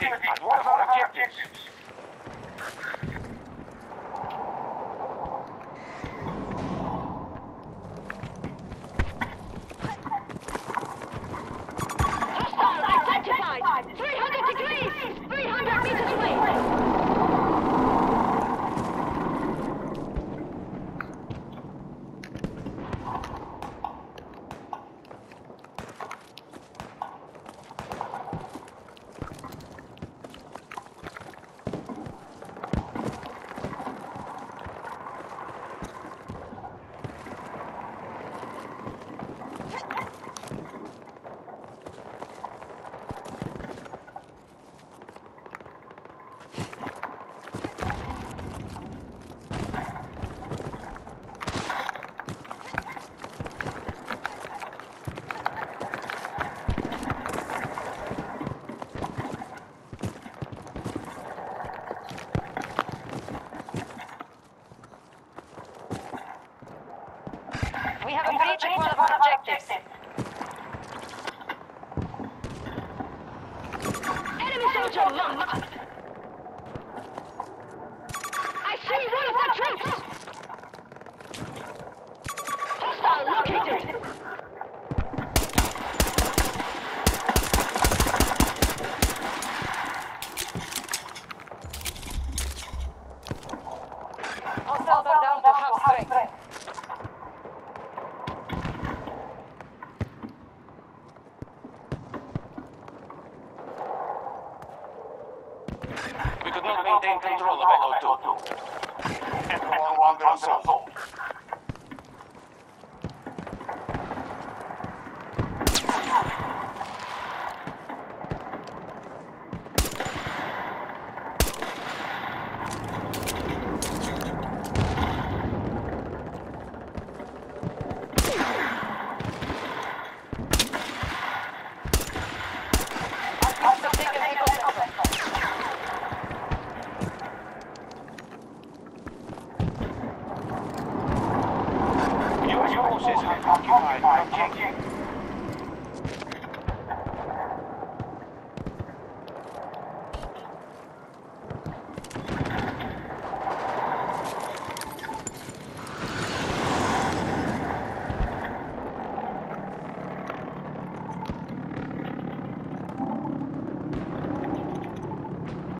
objectives. What are objectives? We have reached one of our objectives. We could not maintain control of Echo 2. It no longer so. Okay, I'm